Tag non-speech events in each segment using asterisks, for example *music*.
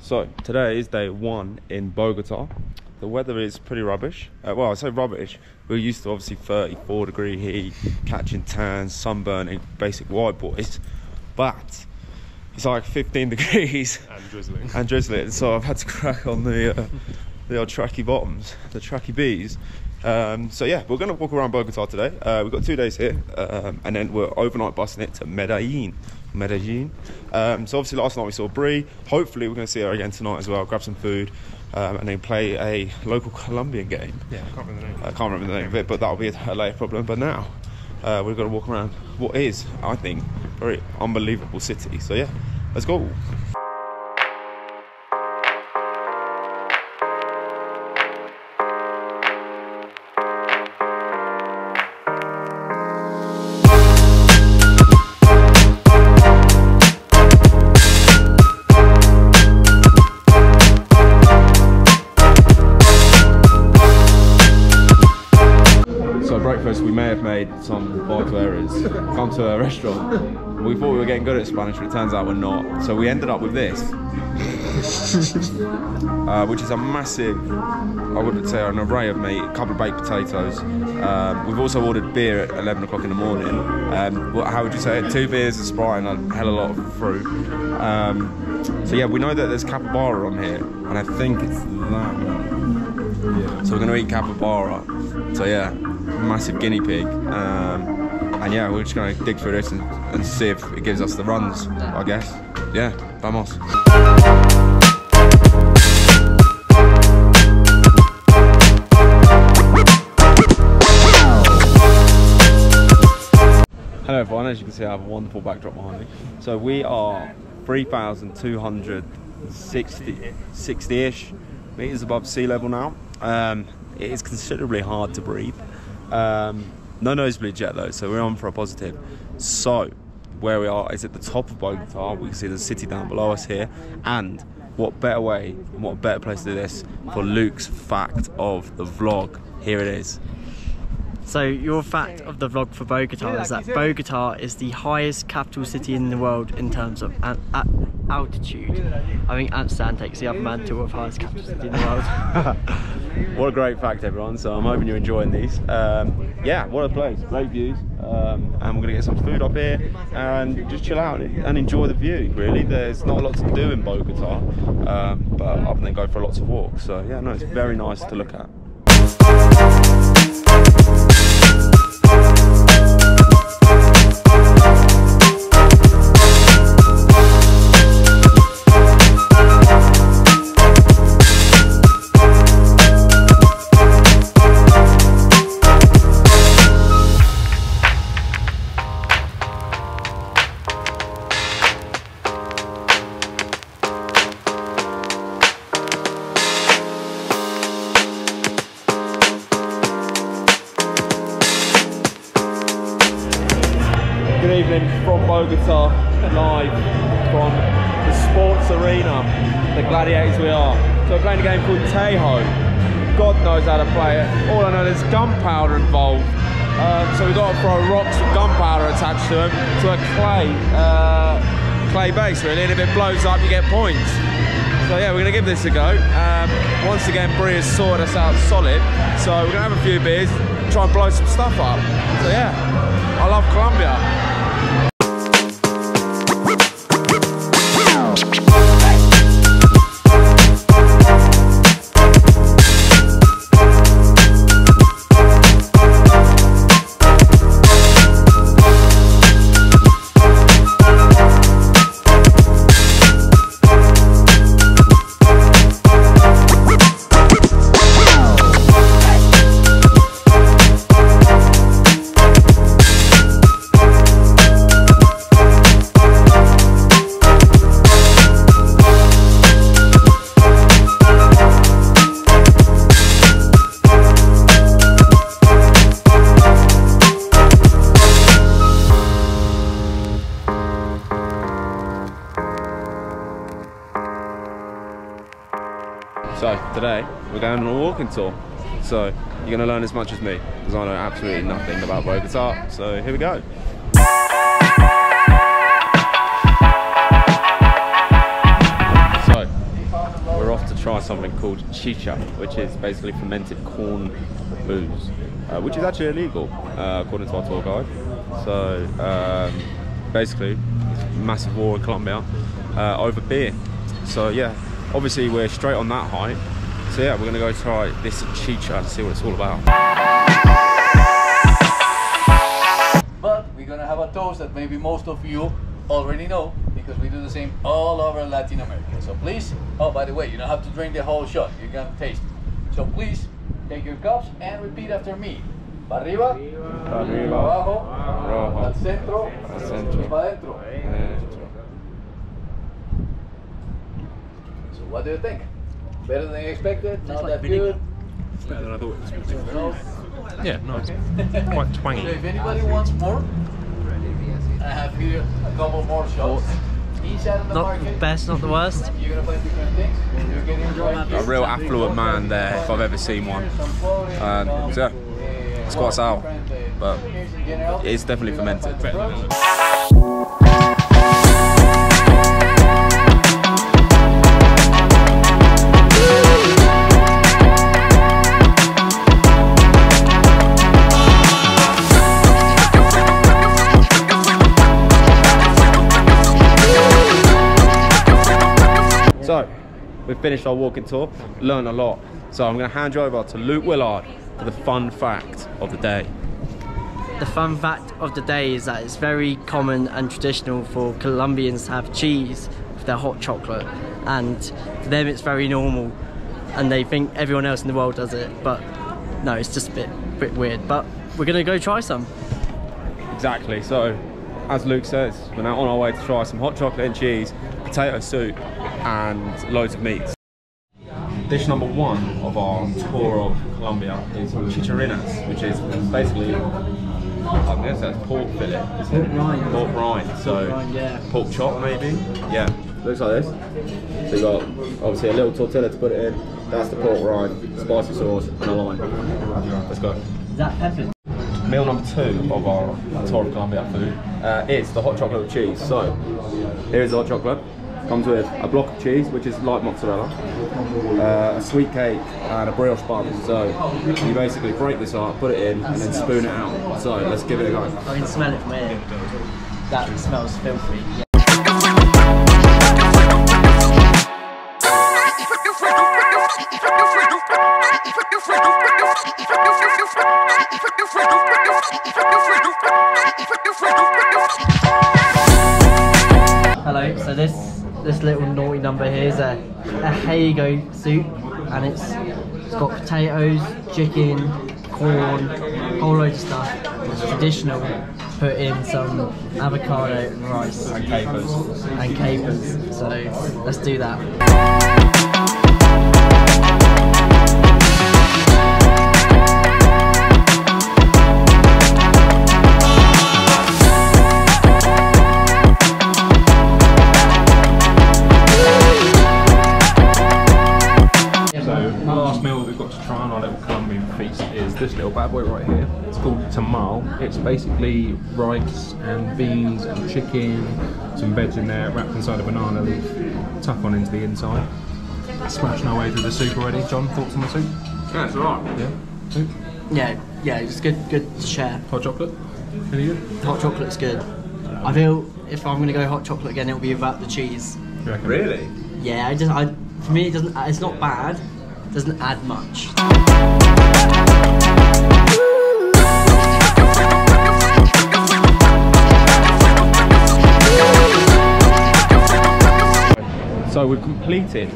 So today is day one in Bogota. The weather is pretty rubbish. Uh, well, I say rubbish. We're used to obviously 34 degree heat, catching tans, sunburning, basic white boys. But it's like 15 *laughs* degrees And drizzling. and drizzling. So I've had to crack on the uh, the old tracky bottoms, the tracky bees. Um, so yeah, we're gonna walk around Bogota today. Uh, we've got two days here, um, and then we're overnight busing it to Medellin. Medellin. Um, so obviously last night we saw Brie. Hopefully we're gonna see her again tonight as well. Grab some food, um, and then play a local Colombian game. yeah, I can't remember the name. I can't remember the name of it, but that'll be a later problem. But now uh, we've got to walk around what is, I think, a very unbelievable city. So yeah, let's go. Come to a restaurant. We thought we were getting good at Spanish, but it turns out we're not. So we ended up with this, *laughs* uh, which is a massive, I would say, an array of meat, a couple of baked potatoes. Um, we've also ordered beer at 11 o'clock in the morning. Um, what, how would you say it? Two beers, a sprite, and a hell of a lot of fruit. Um, so yeah, we know that there's capybara on here, and I think it's that one. So we're gonna eat capybara. So yeah, massive guinea pig. Um, and yeah, we're just gonna dig through this and, and see if it gives us the runs, I guess. Yeah, vamos. Hello everyone, as you can see I have a wonderful backdrop behind me. So we are 3,260-ish meters above sea level now. Um, it is considerably hard to breathe. Um, no nosebleeds yet though, so we're on for a positive. So where we are is at the top of Bogota. We can see the city down below us here. And what better way and what better place to do this for Luke's fact of the vlog. Here it is. So your fact of the vlog for Bogota is that Bogota is the highest capital city in the world in terms of a- a- altitude. I think Amsterdam takes the other mantle of highest capital city in the world. *laughs* *laughs* what a great fact, everyone. So I'm hoping you're enjoying these. Um, yeah, what a place. Great views. Um, and we're going to get some food up here and just chill out and enjoy the view, really. There's not a lot to do in Bogota, um, but other than go for lots of walks. So yeah, no, it's very nice to look at. Arena, the gladiators we are. So we're playing a game called Tejo. God knows how to play it. All I know is gunpowder involved. Um, so we've got to throw rocks with gunpowder attached to them to a clay, uh, clay base really, and if it blows up you get points. So yeah, we're gonna give this a go. Um, once again, Brie has sorted us out solid. So we're gonna have a few beers, try and blow some stuff up. So yeah, I love Colombia. So today we're going on a walking tour. So you're going to learn as much as me because I know absolutely nothing about Bogota. So here we go. So we're off to try something called chicha, which is basically fermented corn booze, uh, which is actually illegal uh, according to our tour guide. So um, basically, massive war in Colombia uh, over beer. So yeah, obviously we're straight on that height. So yeah, we're gonna go try this chicha and see what it's all about. But we're gonna have a toast that maybe most of you already know because we do the same all over Latin America. So please, oh by the way, you don't have to drink the whole shot. You're gonna taste it. So please take your cups and repeat after me. Pa arriba, Arriba, abajo, rojo, al centro, al centro, y pa adentro. Eh. What do you think? Better than you expected? Not like that vinegar. good? Better than I thought it was going to be. No? Yeah, nice. Quite So twangy. if anybody wants more, I have here a couple more shots. Oh. Each out of the Not market. the best, not the worst. You're gonna find different things. You're getting right A real affluent man there, if I've ever seen one. And yeah, it's quite sour, but it's definitely fermented. Finished our walking tour, learned a lot. So I'm going to hand you over to Luke Willard for the fun fact of the day. The fun fact of the day is that it's very common and traditional for Colombians to have cheese with their hot chocolate, and to them it's very normal, and they think everyone else in the world does it, but no, it's just a bit, bit weird. But we're gonna go try some. Exactly. So, as Luke says, we're now on our way to try some hot chocolate and cheese, potato soup, and loads of meats. Dish number one of our tour of Colombia is chicharrinas, which is basically, I guess that's pork fillet. isn't it? Pork rind. Pork rind. So, rind, yeah. pork chop maybe. Yeah. Looks like this. So you got obviously a little tortilla to put it in. That's the pork rind, spicy sauce, and a lime. Let's go. Is that pepper? Meal number two of our tour of Colombia food uh, is the hot chocolate with cheese. So, here's the hot chocolate. Comes with a block of cheese, which is light mozzarella, uh, a sweet cake, and a brioche bun. So, you basically break this up, put it in, and then spoon it out. So, let's give it a go. I can smell it from here. That smells filthy. Yeah. Hello. So this this little naughty number here is a a Hago soup, and it's it's got potatoes, chicken, corn, whole load of stuff. It's traditional. Put in some avocado and rice And capers. and capers. So let's do that. Last meal we've got to try on our little Colombian feast is this little bad boy right here. It's called tamal. It's basically rice and beans and chicken, some veg in there, wrapped inside a banana leaf, tuck on into the inside. Smashing our way through the soup already. John, thoughts on the soup? Yeah, it's alright. Yeah? Soup? Yeah, yeah, it's good. Good to share. Hot chocolate? Any good? Hot chocolate's good. I feel if I'm gonna go hot chocolate again, it'll be without the cheese. You? Really? Yeah, I just, I, for me, it doesn't. It's not bad. Doesn't add much. So we've completed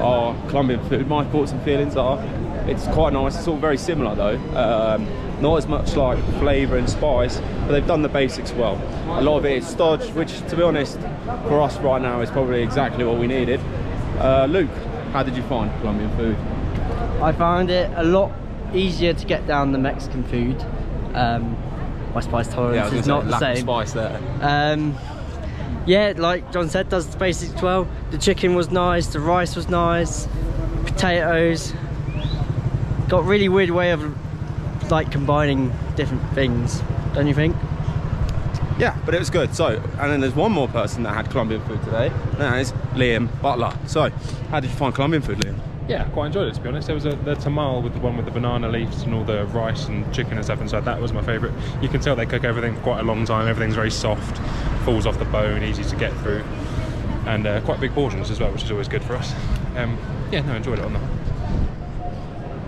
our Colombian food. My thoughts and feelings are it's quite nice. It's all very similar though. Um, not as much like flavour and spice, but they've done the basics well. A lot of it is stodge, which to be honest, for us right now is probably exactly what we needed. Uh, Luke, how did you find Colombian food? I found it a lot easier to get down than Mexican food. Um, my spice tolerance is not the same. spice there. Um, yeah, like John said, does the basics well. The chicken was nice, the rice was nice, potatoes. Got really weird way of like combining different things, don't you think? Yeah, but it was good. So, and then there's one more person that had Colombian food today, and that is Liam Butler. So, how did you find Colombian food, Liam? Yeah, quite enjoyed it to be honest. There was a, the tamal with the one with the banana leaves and all the rice and chicken and stuff inside. That was my favourite. You can tell they cook everything for quite a long time. Everything's very soft, falls off the bone, easy to get through, and uh, quite big portions as well, which is always good for us. Um, yeah, no, enjoyed it on the.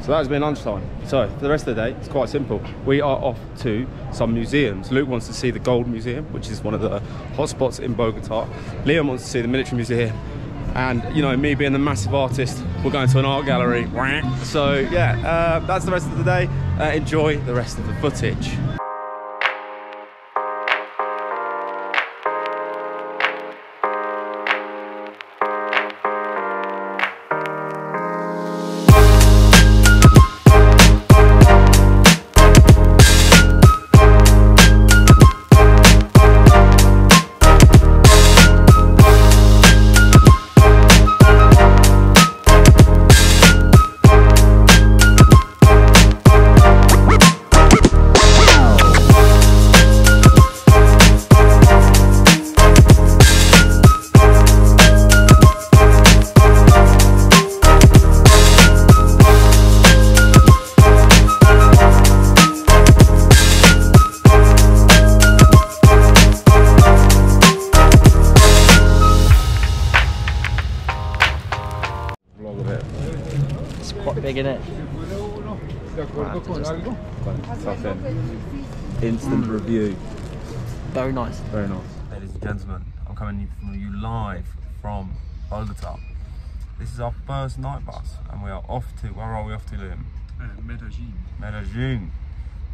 So that has been lunchtime. So for the rest of the day, it's quite simple. We are off to some museums. Luke wants to see the Gold Museum, which is one of the hotspots in Bogota. Liam wants to see the Military Museum. And you know, me being the massive artist, we're going to an art gallery. So yeah, uh, that's the rest of the day. Uh, enjoy the rest of the footage. Instant mm. review. Very nice. Very nice. Ladies and gentlemen, I'm coming from you live from Bogota. This is our first night bus, and we are off to. Where are we off to, Liam? Uh, Medellin, Medellin,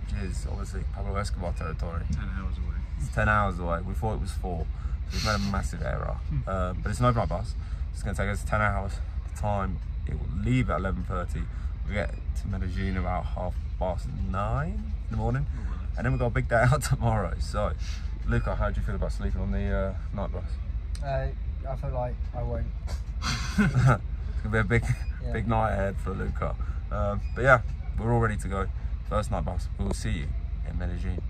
which is obviously Pablo Escobar territory. 10 hours away. It's 10 hours away. We thought it was four. We've made a massive error. Hmm. Um, but it's an overnight bus. It's going to take us 10 hours. The time it will leave at 11.30. We get to Medellin about half past nine in the morning. Oh, And then we've got a big day out *laughs* tomorrow. So, Luca, how do you feel about sleeping on the uh, night bus? Uh, I feel like I won't. it's *laughs* gonna be a big, Yeah. big night ahead for Luca. Um, but yeah, we're all ready to go. First night bus. We will see you in Medellin.